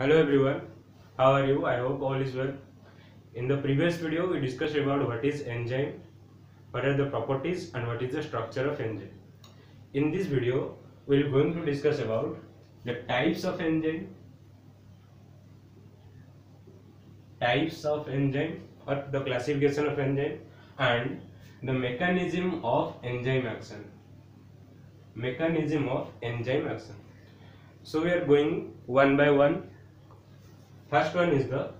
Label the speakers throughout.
Speaker 1: Hello everyone, how are you? I hope all is well. In the previous video, we discussed about what is enzyme, what are the properties and what is the structure of enzyme. In this video, we are going to discuss about the types of enzyme, types of enzyme or the classification of enzyme and the mechanism of enzyme action. Mechanism of enzyme action. So we are going one by one First one is the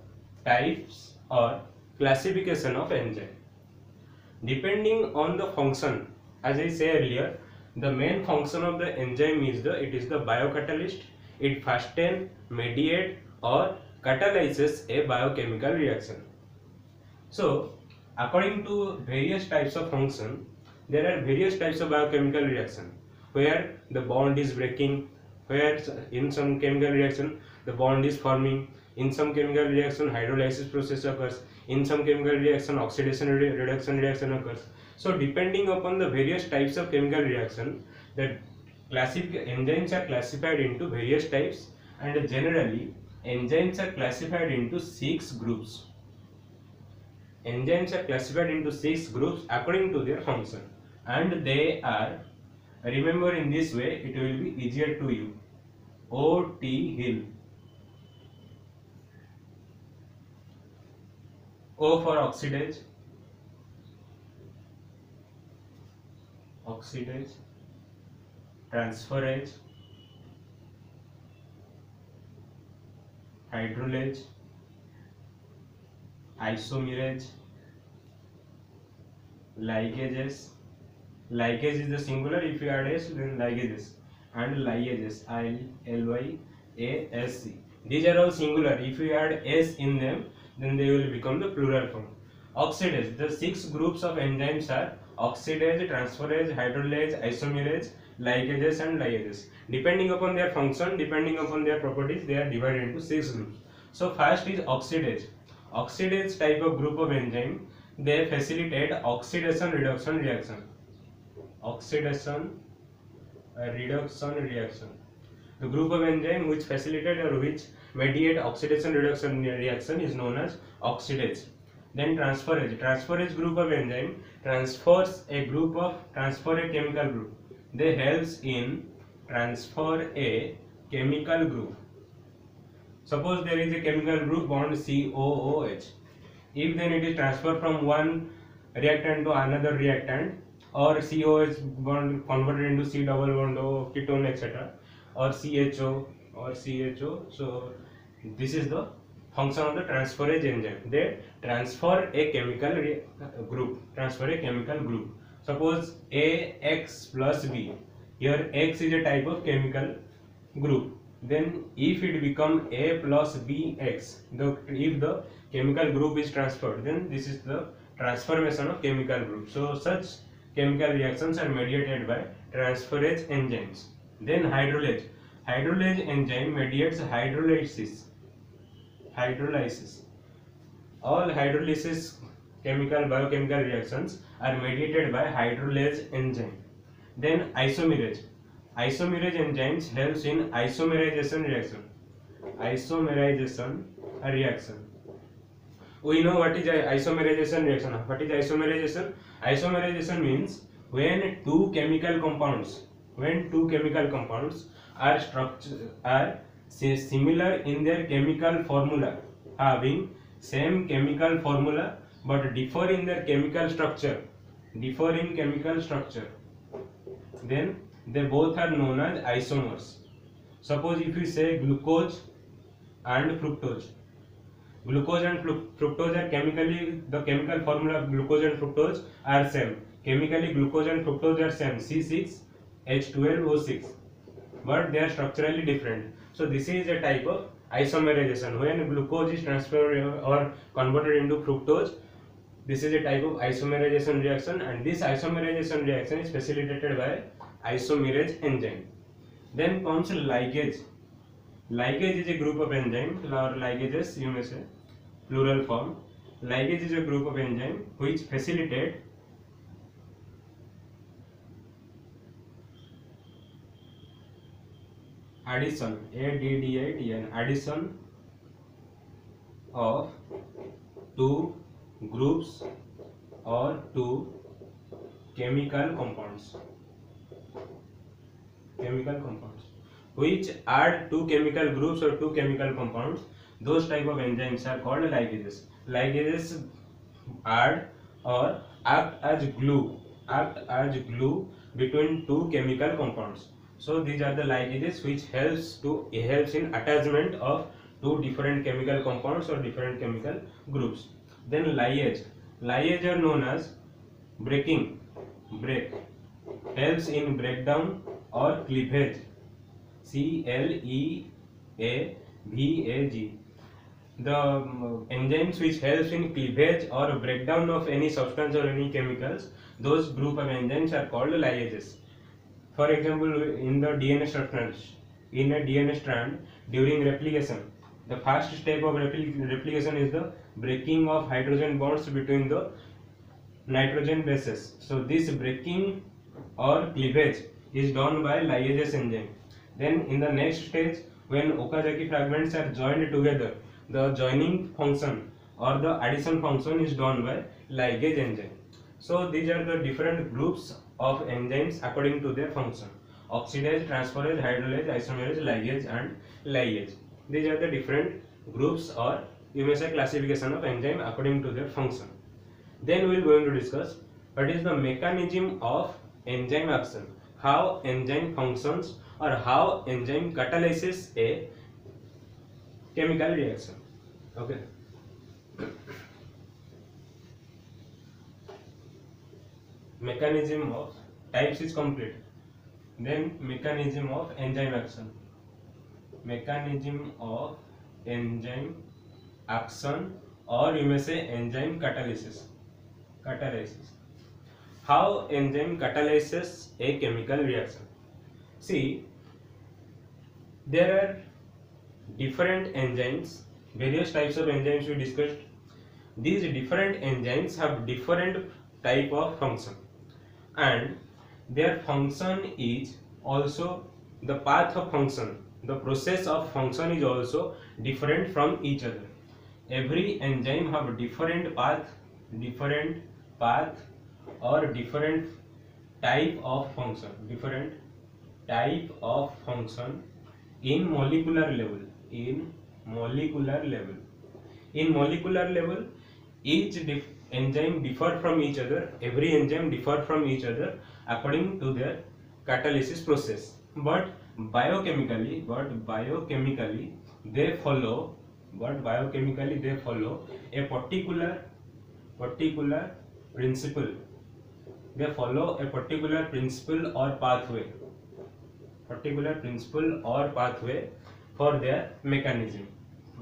Speaker 1: types or classification of enzyme. Depending on the function, as I say earlier, the main function of the enzyme is the it is the biocatalyst. It fasten, mediate or catalyzes a biochemical reaction. So, according to various types of function, there are various types of biochemical reaction where the bond is breaking, where in some chemical reaction the bond is forming, in some chemical reaction, hydrolysis process occurs. In some chemical reaction, oxidation re reduction reaction occurs. So, depending upon the various types of chemical reaction, the enzymes are classified into various types and generally enzymes are classified into six groups. Enzymes are classified into six groups according to their function and they are remember in this way it will be easier to you. O T Hill O for oxidase, oxidase, transferase, hydrolase, isomerase, ligases. Ligase is the singular. If you add s, then ligases and lyases. I L Y A S C. These are all singular. If you add s in them, then they will become the plural form. Oxidase. The six groups of enzymes are oxidase, transferase, hydrolase, isomerase, ligases and lyases. Depending upon their function, depending upon their properties, they are divided into six groups. So first is oxidase. Oxidase type of group of enzyme, they facilitate oxidation reduction reaction. Oxidation uh, reduction reaction. The group of enzyme which facilitate or which mediate oxidation reduction reaction is known as oxidase. Then transferase. Transferase group of enzyme transfers a group of transfer a chemical group. They helps in transfer a chemical group. Suppose there is a chemical group bond COOH. If then it is transferred from one reactant to another reactant or COH bond converted into C double bond O ketone etc. or CHO or CHO. So this is the function of the transferase enzyme. They transfer a chemical group, transfer a chemical group. Suppose AX plus B. Here X is a type of chemical group. Then if it become A plus BX, the if the chemical group is transferred, then this is the transformation of chemical group. So such chemical reactions are mediated by transferase enzymes. Then hydrolase Hydrolase enzyme mediates hydrolysis. Hydrolysis. All hydrolysis chemical biochemical reactions are mediated by hydrolase enzyme. Then isomerase. Isomerase enzymes helps in isomerization reaction. Isomerization reaction. We know what is isomerization reaction. What is isomerization? Isomerization means when two chemical compounds, when two chemical compounds are structure are similar in their chemical formula having same chemical formula but differ in their chemical structure differ in chemical structure then they both are known as isomers suppose if you say glucose and fructose glucose and fructose are chemically the chemical formula glucose and fructose are same chemically glucose and fructose are same C six H twelve O six but they are structurally different. So this is a type of isomerization. When glucose is transferred or converted into fructose, this is a type of isomerization reaction and this isomerization reaction is facilitated by isomerase enzyme. Then comes ligase. Ligase is a group of enzyme or ligases you may say plural form. Ligase is a group of enzyme which facilitate addition A D D I D N addition of two groups or two chemical compounds chemical compounds which add two chemical groups or two chemical compounds those type of enzymes are called ligases ligases add or act as glue act as glue between two chemical compounds so these are the ligases which helps to helps in attachment of two different chemical compounds or different chemical groups. Then lyase. Lyase are known as breaking. Break. Helps in breakdown or cleavage c l e a v a g. The um, enzymes which helps in cleavage or breakdown of any substance or any chemicals those group of enzymes are called ligases for example in the dna structures in a dna strand during replication the first step of repli replication is the breaking of hydrogen bonds between the nitrogen bases so this breaking or cleavage is done by ligase enzyme then in the next stage when okazaki fragments are joined together the joining function or the addition function is done by ligase enzyme. So these are the different groups of enzymes according to their function. Oxidase, transferase, hydrolase, isomerase, ligase and lyase. These are the different groups or you may say classification of enzyme according to their function. Then we will going to discuss what is the mechanism of enzyme action, how enzyme functions or how enzyme catalyzes a chemical reaction okay mechanism of types is complete then mechanism of enzyme action mechanism of enzyme action or you may say enzyme catalysis catalysis how enzyme catalyzes a chemical reaction see there are different enzymes various types of enzymes we discussed these different enzymes have different type of function and their function is also the path of function the process of function is also different from each other every enzyme have different path different path or different type of function different type of function in molecular level in molecular level. In molecular level, each enzyme differ from each other. Every enzyme differ from each other according to their catalysis process. But biochemically, but biochemically, they follow. But biochemically, they follow a particular particular principle. They follow a particular principle or pathway. Particular principle or pathway for their mechanism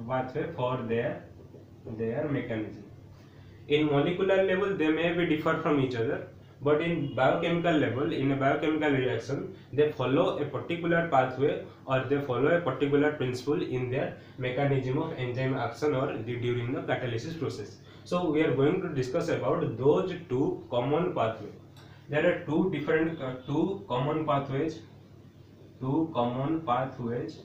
Speaker 1: pathway for their their mechanism in molecular level they may be differ from each other but in biochemical level in a biochemical reaction they follow a particular pathway or they follow a particular principle in their mechanism of enzyme action or the, during the catalysis process. So we are going to discuss about those two common pathways there are two different uh, two common pathways two common pathways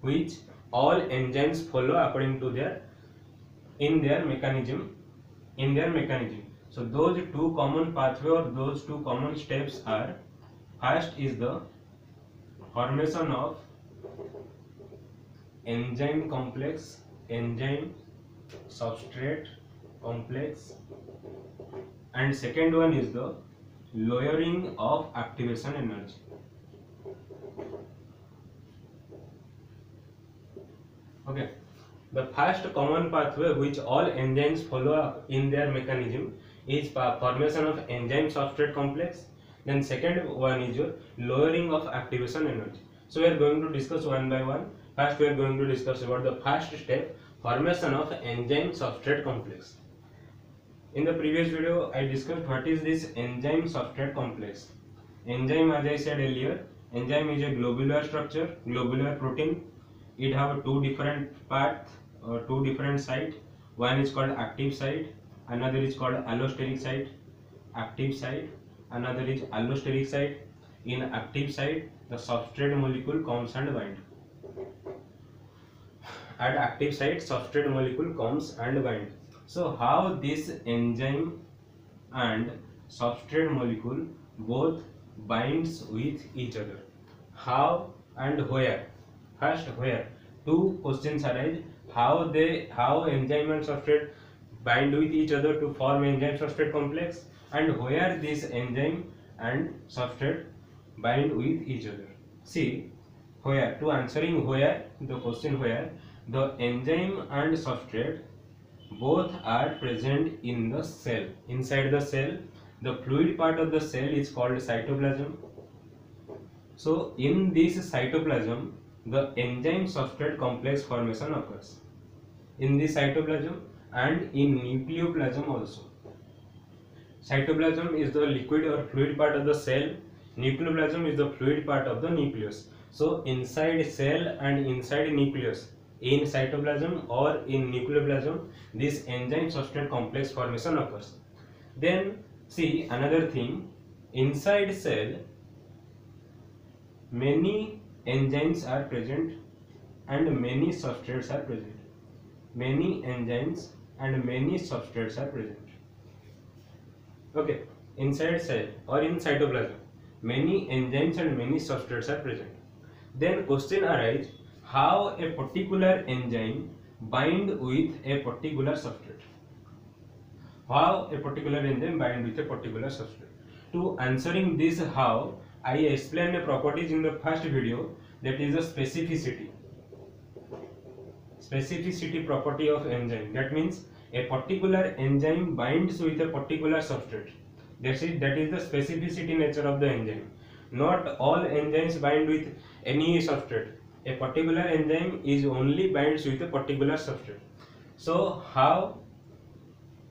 Speaker 1: which all enzymes follow according to their in their mechanism in their mechanism so those two common pathway or those two common steps are first is the formation of enzyme complex enzyme substrate complex and second one is the lowering of activation energy okay the first common pathway which all enzymes follow in their mechanism is formation of enzyme substrate complex. Then second one is your lowering of activation energy. So we are going to discuss one by one. First we are going to discuss about the first step formation of enzyme substrate complex. In the previous video i discussed what is this enzyme substrate complex. Enzyme as i said earlier enzyme is a globular structure globular protein. It have two different path or two different site. One is called active site another is called allosteric site. Active site another is allosteric site. In active site the substrate molecule comes and bind at active site substrate molecule comes and bind so how this enzyme and substrate molecule both binds with each other? How and where? First where? Two questions arise how they how enzyme and substrate bind with each other to form enzyme substrate complex and where this enzyme and substrate bind with each other. See where to answering where the question where the enzyme and substrate both are present in the cell. Inside the cell the fluid part of the cell is called cytoplasm. So in this cytoplasm the enzyme substrate complex formation occurs in the cytoplasm and in nucleoplasm also. Cytoplasm is the liquid or fluid part of the cell. Nucleoplasm is the fluid part of the nucleus. So inside cell and inside nucleus in cytoplasm or in nucleoplasm this enzyme substrate complex formation occurs. Then see another thing. Inside cell many enzymes are present and many substrates are present many enzymes and many substrates are present okay inside cell or in cytoplasm many enzymes and many substrates are present then question arises, how a particular enzyme bind with a particular substrate. How a particular enzyme bind with a particular substrate. To answering this how, I explained the properties in the first video that is the specificity. Specificity property of enzyme. That means a particular enzyme binds with a particular substrate. That is, that is the specificity nature of the enzyme. Not all enzymes bind with any substrate a particular enzyme is only binds with a particular substrate so how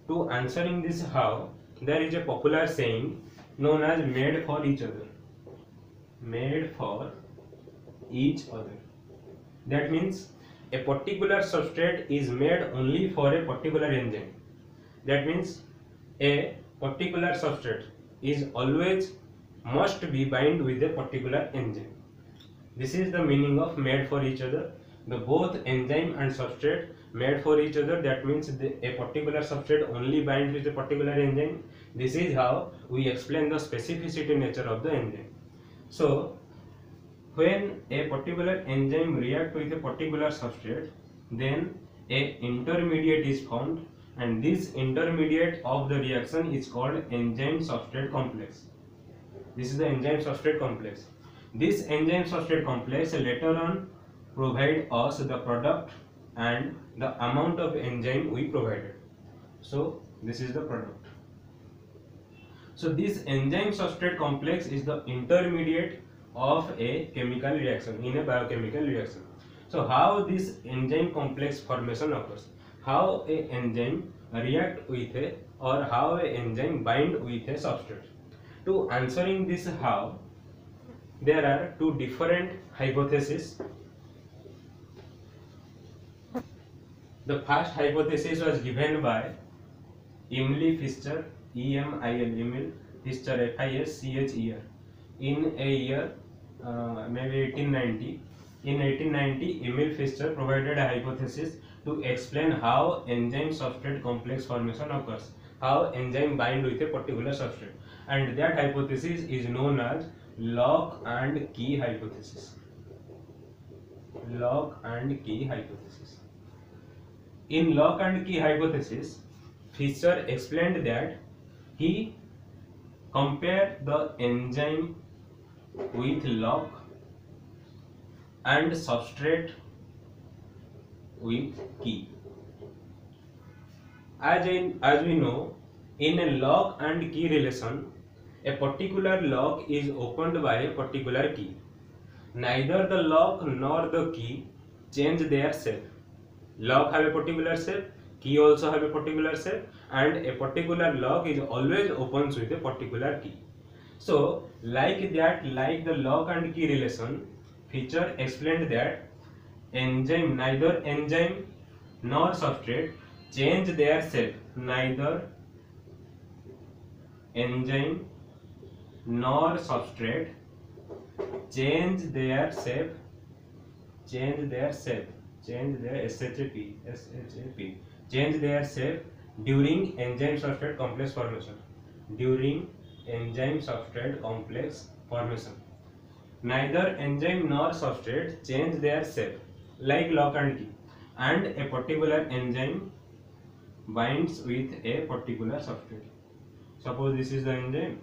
Speaker 1: to answering this how there is a popular saying known as made for each other made for each other that means a particular substrate is made only for a particular enzyme that means a particular substrate is always must be bind with a particular enzyme this is the meaning of made for each other. The both enzyme and substrate made for each other. That means the, a particular substrate only binds with a particular enzyme. This is how we explain the specificity nature of the enzyme. So, when a particular enzyme react with a particular substrate, then a intermediate is formed and this intermediate of the reaction is called enzyme substrate complex. This is the enzyme substrate complex. This enzyme substrate complex later on provide us the product and the amount of enzyme we provided. So this is the product. So this enzyme substrate complex is the intermediate of a chemical reaction in a biochemical reaction. So how this enzyme complex formation occurs? How a enzyme react with a or how a enzyme bind with a substrate. To answering this how, there are two different hypotheses. The first hypothesis was given by Emil Fischer, E-M-I-L, Emil Fischer, F-I-S-C-H-E-R, in a year, Uh, maybe 1890. In 1890, Emil Fischer provided a hypothesis to explain how enzyme substrate complex formation occurs, how enzyme bind with a particular substrate, and that hypothesis is known as lock and key hypothesis. Lock and key hypothesis. In lock and key hypothesis Fischer explained that he compared the enzyme with lock and substrate with key as in as we know in a lock and key relation a particular lock is opened by a particular key. Neither the lock nor the key change their shape. Lock have a particular shape, key also have a particular shape and a particular lock is always opens with a particular key. So like that, like the lock and key relation, Fischer explained that enzyme, neither enzyme nor substrate change their shape, neither enzyme nor substrate change their shape change their shape change their SHAP SHAP change their shape during enzyme substrate complex formation during enzyme substrate complex formation neither enzyme nor substrate change their shape like lock and key and a particular enzyme binds with a particular substrate suppose this is the enzyme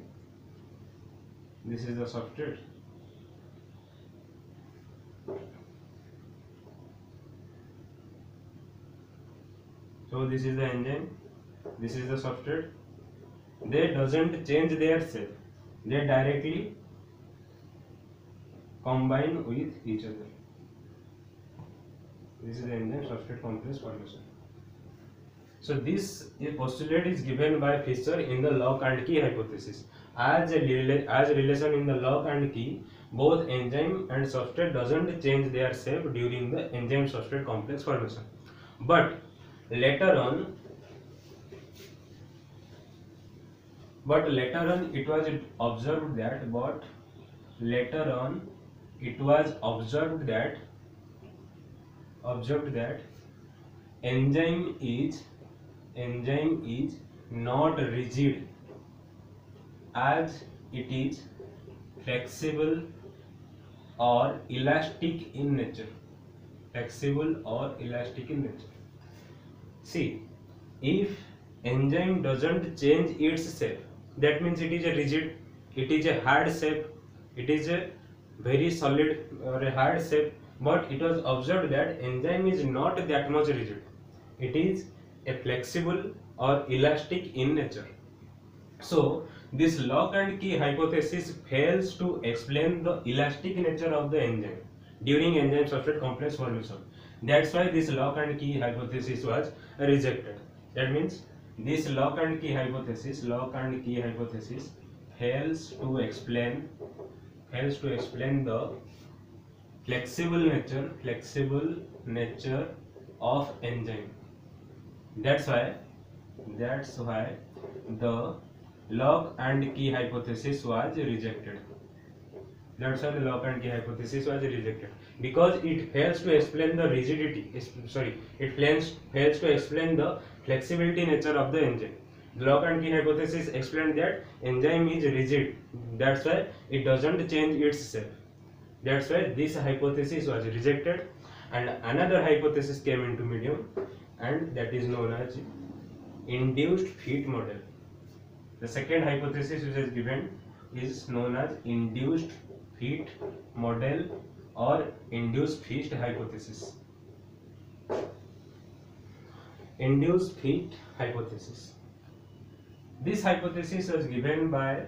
Speaker 1: this is the substrate so this is the enzyme this is the substrate they doesn't change their shape they directly combine with each other. This is the enzyme substrate complex formation so this postulate is given by Fischer in the lock and key hypothesis. As a as relation in the lock and key both enzyme and substrate doesn't change their shape during the enzyme substrate complex formation. But later on but later on it was observed that but later on it was observed that observed that enzyme is enzyme is not rigid as it is flexible or elastic in nature. Flexible or elastic in nature. See, if enzyme doesn't change its shape, that means it is a rigid, it is a hard shape, it is a very solid or a hard shape, but it was observed that enzyme is not that much rigid. It is a flexible or elastic in nature. So, this lock and key hypothesis fails to explain the elastic nature of the enzyme during enzyme substrate complex formation. That's why this lock and key hypothesis was rejected. That means this lock and key hypothesis, lock and key hypothesis fails to explain fails to explain the flexible nature flexible nature of enzyme. That's why that's why the lock and key hypothesis was rejected. That's why the lock and key hypothesis was rejected because it fails to explain the rigidity. Sorry, it fails fails to explain the flexibility nature of the enzyme. The lock and key hypothesis explained that enzyme is rigid. That's why it doesn't change its shape. That's why this hypothesis was rejected, and another hypothesis came into medium, and that is known as induced fit model. The second hypothesis which is given is known as induced fit model or induced fit hypothesis. Induced fit hypothesis. This hypothesis was given by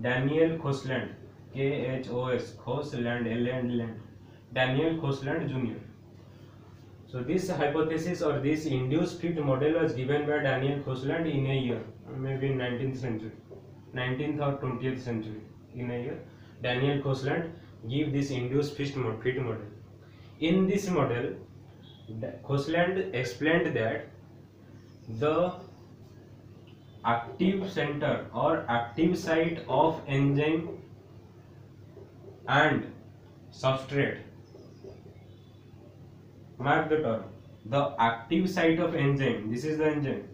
Speaker 1: Daniel Khosland, K-H-O-S, Khosland, L-Land, Land, Daniel Khosland Jr. So this hypothesis or this induced fit model was given by Daniel Khosland in a year, maybe in 19th century, 19th or 20th century, in a year. Daniel Khosland give this induced fit model. In this model, Khosland explained that the active center or active site of enzyme and substrate mark the term. The active site of enzyme this is the enzyme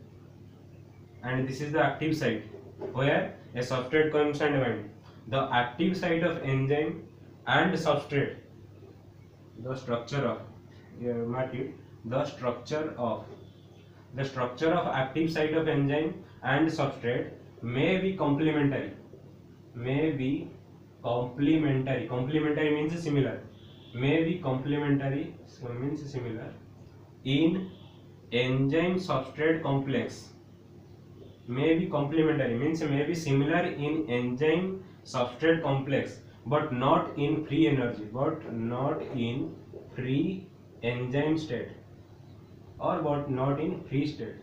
Speaker 1: and this is the active site where a substrate comes and binds the active site of enzyme and substrate the structure of the structure of the structure of active site of enzyme and substrate may be complementary. May be complementary. Complementary means similar. May be complementary means similar in enzyme substrate complex. May be complementary means may be similar in enzyme substrate complex but not in free energy but not in free enzyme state or but not in free state.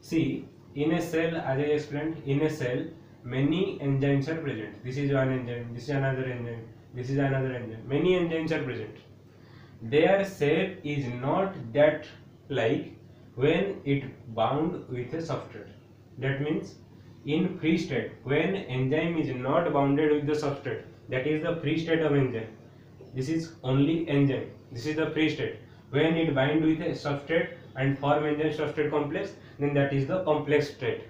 Speaker 1: See in a cell as i explained in a cell many enzymes are present. This is one enzyme this is another enzyme this is another enzyme. Many enzymes are present. Their shape is not that like when it bound with a substrate. That means in free state when enzyme is not bounded with the substrate that is the free state of enzyme. This is only enzyme this is the free state. When it bind with a substrate and form enzyme substrate complex then that is the complex state.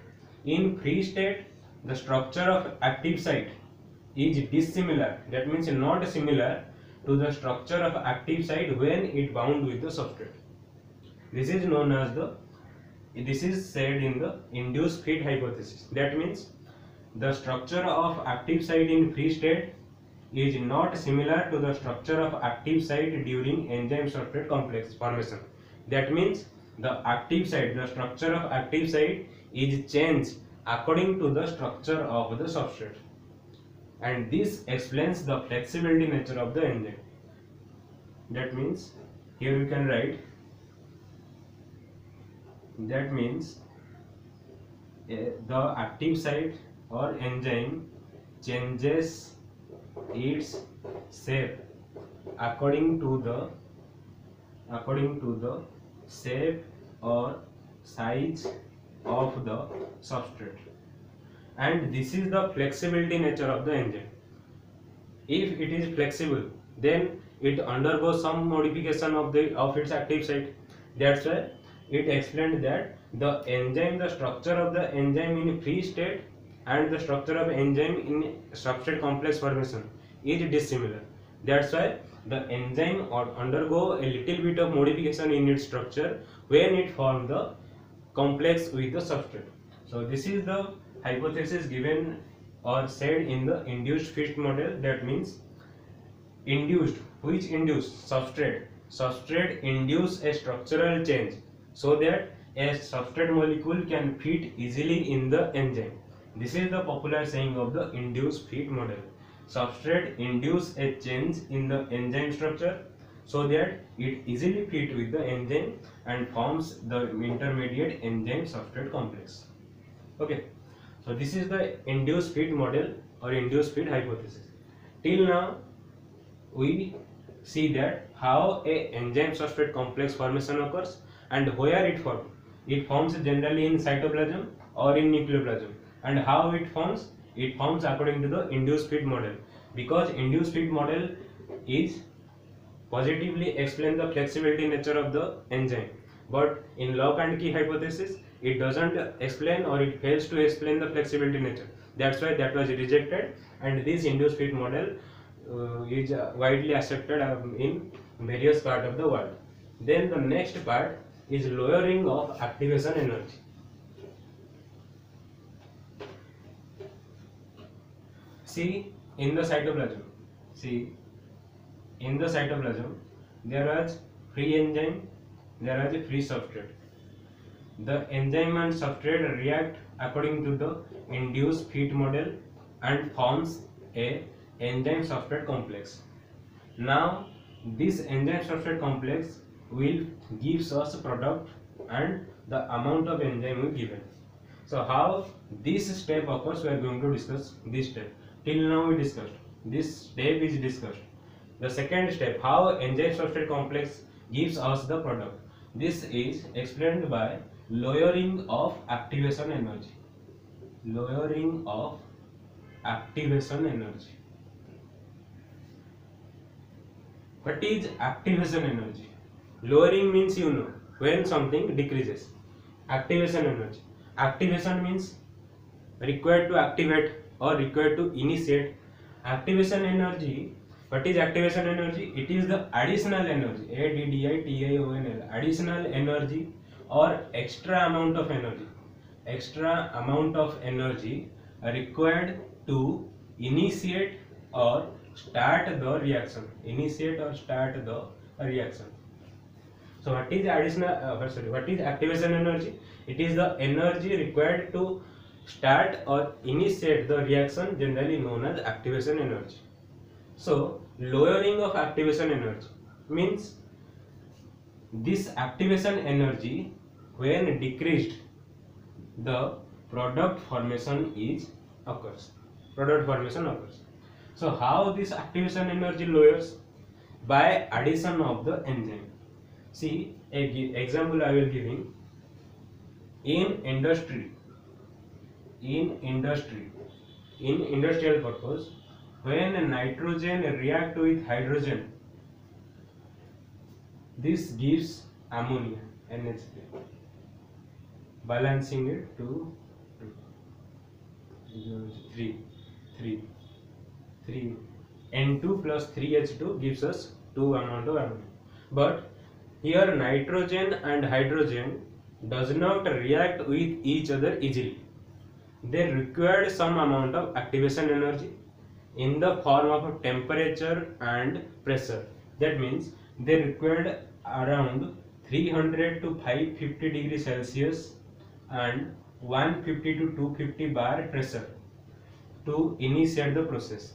Speaker 1: In free state the structure of active site is dissimilar. That means not similar to the structure of active site when it bound with the substrate. This is known as the this is said in the induced fit hypothesis. That means the structure of active site in free state is not similar to the structure of active site during enzyme substrate complex formation. That means the active site, the structure of active site is changed according to the structure of the substrate. And this explains the flexibility nature of the enzyme. That means here we can write that means uh, the active site or enzyme changes its shape according to the according to the shape or size of the substrate. And this is the flexibility nature of the enzyme if it is flexible then it undergoes some modification of the of its active site that's why it explained that the enzyme the structure of the enzyme in free state and the structure of enzyme in substrate complex formation is dissimilar. That's why the enzyme or undergo a little bit of modification in its structure when it form the complex with the substrate. So this is the hypothesis given or said in the induced fit model that means induced which induced substrate substrate induce a structural change so that a substrate molecule can fit easily in the enzyme this is the popular saying of the induced fit model. Substrate induce a change in the enzyme structure so that it easily fit with the enzyme and forms the intermediate enzyme substrate complex. Okay, so this is the induced fit model or induced fit hypothesis. Till now, we see that how a enzyme substrate complex formation occurs and where it forms. It forms generally in cytoplasm or in nucleoplasm and how it forms it forms according to the induced fit model. Because induced fit model is positively explain the flexibility nature of the enzyme but in lock and key hypothesis it doesn't explain or it fails to explain the flexibility nature. That's why that was rejected. And this induced fit model uh, is uh, widely accepted um, in various part of the world. Then the next part is lowering of activation energy see in the cytoplasm. See in the cytoplasm there is free enzyme there is a free substrate. The enzyme and substrate react according to the induced fit model and forms a enzyme substrate complex. Now this enzyme substrate complex will gives us product and the amount of enzyme we given. So how this step occurs we are going to discuss this step till now we discussed. This step is discussed. The second step how enzyme substrate complex gives us the product. This is explained by lowering of activation energy. Lowering of activation energy. What is activation energy? Lowering means you know when something decreases. Activation energy. Activation means required to activate or required to initiate activation energy what is activation energy it is the additional energy a d d i t i o n l additional energy or extra amount of energy extra amount of energy required to initiate or start the reaction initiate or start the reaction so what is additional uh, sorry what is activation energy it is the energy required to start or initiate the reaction generally known as activation energy. So lowering of activation energy means this activation energy when decreased the product formation is occurs product formation occurs so how this activation energy lowers by addition of the enzyme see a example i will giving in industry in industry. In industrial purpose when nitrogen react with hydrogen this gives ammonia NH3 balancing it to 3 3 3 N2 plus 3H2 gives us 2 amount of ammonia. But here nitrogen and hydrogen does not react with each other easily they required some amount of activation energy in the form of temperature and pressure that means they required around 300 to 550 degree celsius and 150 to 250 bar pressure to initiate the process.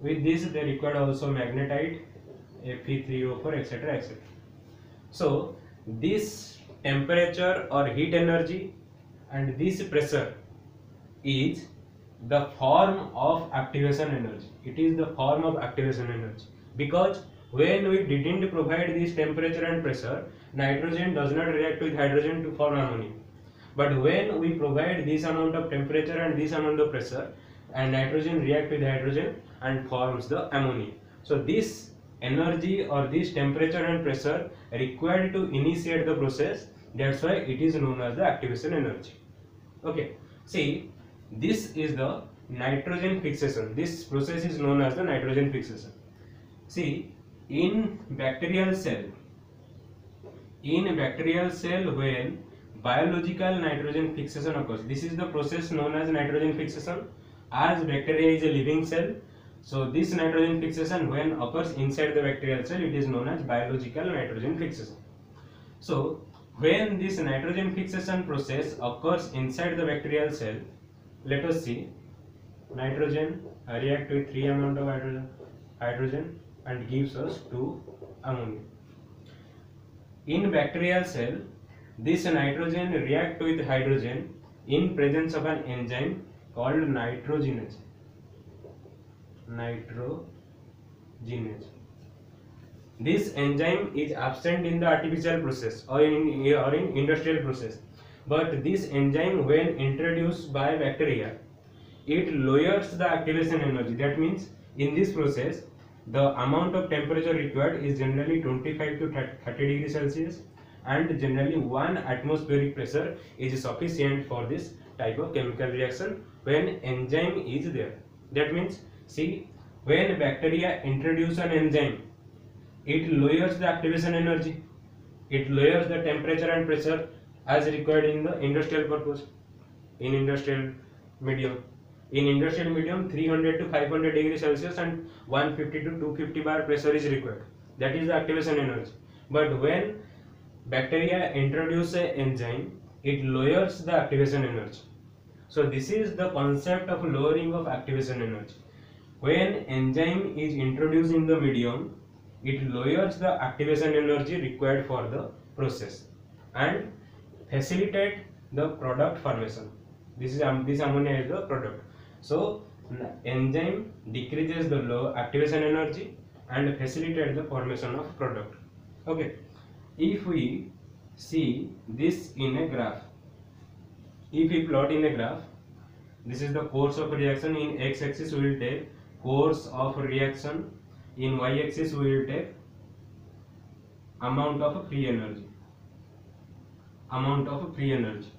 Speaker 1: With this they required also magnetite, Fe3O4 etc etc. So this temperature or heat energy and this pressure is the form of activation energy. It is the form of activation energy. Because when we didn't provide this temperature and pressure, nitrogen does not react with hydrogen to form ammonia. But when we provide this amount of temperature and this amount of pressure and nitrogen react with hydrogen and forms the ammonia. So this energy or this temperature and pressure required to initiate the process that's why it is known as the activation energy. Okay. See this is the nitrogen fixation this process is known as the nitrogen fixation see in bacterial cell in bacterial cell when biological nitrogen fixation occurs. This is the process known as nitrogen fixation. As bacteria is a living cell, so this nitrogen fixation when occurs inside the bacterial cell, it is known as biological nitrogen fixation. So when this nitrogen fixation process occurs inside the bacterial cell, let us see nitrogen react with 3 amount of hydrogen, and gives us 2 ammonia. In bacterial cell, this nitrogen react with hydrogen in presence of an enzyme called nitrogenase. Nitrogenase. This enzyme is absent in the artificial process or in, or in industrial process. But this enzyme when introduced by bacteria, it lowers the activation energy. That means in this process, the amount of temperature required is generally 25 to 30 degrees Celsius and generally one atmospheric pressure is sufficient for this type of chemical reaction when enzyme is there that means see when bacteria introduce an enzyme it lowers the activation energy it lowers the temperature and pressure as required in the industrial purpose. In industrial medium. In industrial medium 300 to 500 degree celsius and 150 to 250 bar pressure is required. That is the activation energy. But when bacteria introduce an enzyme, it lowers the activation energy. So this is the concept of lowering of activation energy. When enzyme is introduced in the medium, it lowers the activation energy required for the process. And facilitate the product formation. This is this ammonia is the product. So enzyme decreases the low activation energy and facilitate the formation of product. Okay if we see this in a graph if we plot in a graph this is the course of reaction in x-axis we will take course of reaction in y-axis we will take amount of free energy amount of free energy.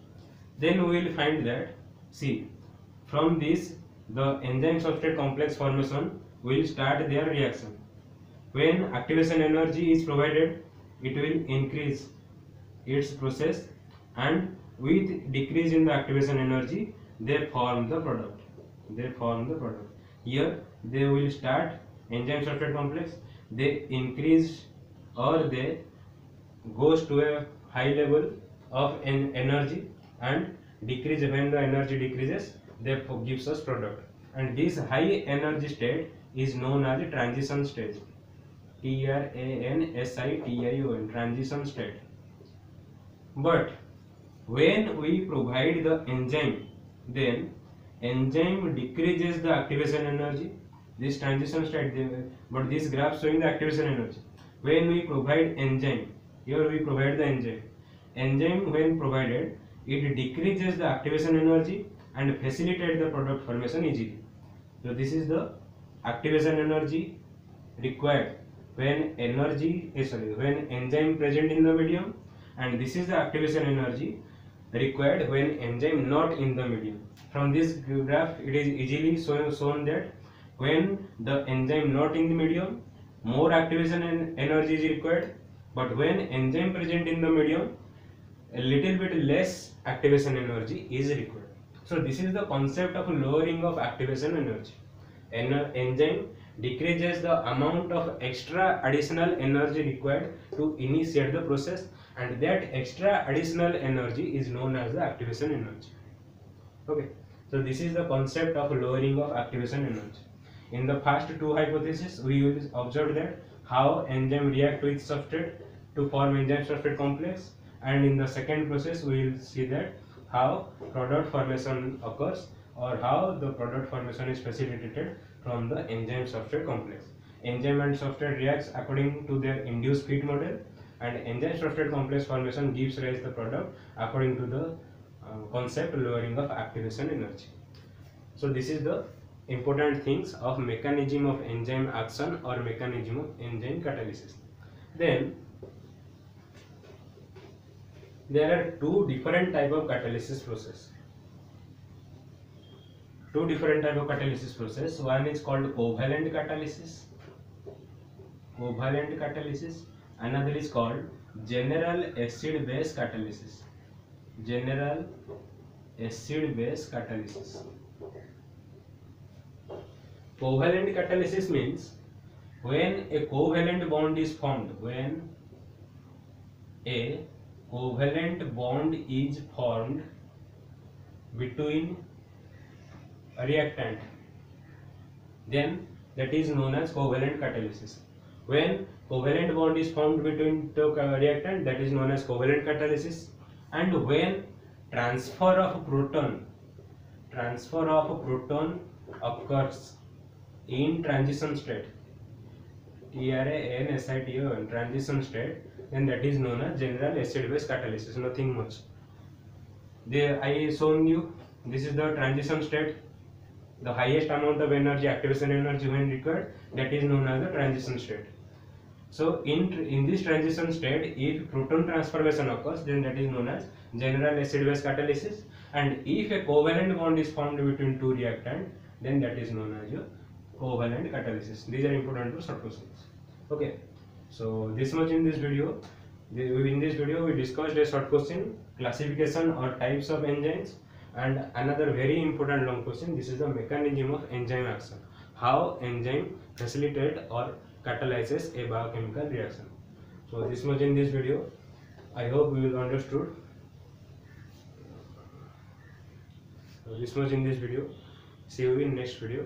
Speaker 1: Then we will find that see from this the enzyme substrate complex formation will start their reaction. When activation energy is provided it will increase its process and with decrease in the activation energy they form the product. They form the product. Here they will start enzyme substrate complex. They increase or they goes to a high level of an energy and decrease when the energy decreases therefore gives us product and this high energy state is known as a transition stage T-R-A-N-S-I-T-I-O-N transition state. But when we provide the enzyme, then enzyme decreases the activation energy. This transition state, but this graph showing the activation energy. When we provide enzyme, here we provide the enzyme. Enzyme when provided, it decreases the activation energy and facilitate the product formation easily. So this is the activation energy required when energy eh, sorry when enzyme present in the medium and this is the activation energy required when enzyme not in the medium from this graph it is easily shown, that when the enzyme not in the medium more activation en- energy is required but when enzyme present in the medium a little bit less activation energy is required. So this is the concept of lowering of activation energy. En- enzyme decreases the amount of extra additional energy required to initiate the process and that extra additional energy is known as the activation energy. Okay. So this is the concept of lowering of activation energy. In the first two hypotheses we will observe that how enzyme react with substrate to form enzyme substrate complex and in the second process we will see that how product formation occurs or how the product formation is facilitated from the enzyme substrate complex. Enzyme and substrate reacts according to their induced fit model and enzyme substrate complex formation gives rise the product according to the uh, concept lowering of activation energy. So this is the important things of mechanism of enzyme action or mechanism of enzyme catalysis. Then there are two different type of catalysis process. Two different type of catalysis process. One is called covalent catalysis. Covalent catalysis. Another is called general acid base catalysis. General acid base catalysis. Covalent catalysis means when a covalent bond is formed when a covalent bond is formed between reactant then that is known as covalent catalysis. When covalent bond is formed between two reactant that is known as covalent catalysis. And when transfer of proton transfer of proton occurs in transition state TRANSITO transition state then that is known as general acid base catalysis. Nothing much. There I shown you this is the transition state. The highest amount of energy activation energy when required that is known as the transition state. So in in this transition state if proton transformation occurs then that is known as general acid base catalysis. And if a covalent bond is formed between two reactants, then that is known as your covalent catalysis. These are important for short questions. Okay. So this much in this video. In this video we discussed a short question classification or types of enzymes and another very important long question. This is the mechanism of enzyme action how enzyme facilitate or catalyzes a biochemical reaction. So this much in this video. I hope you will understood. So this much in this video. See you in next video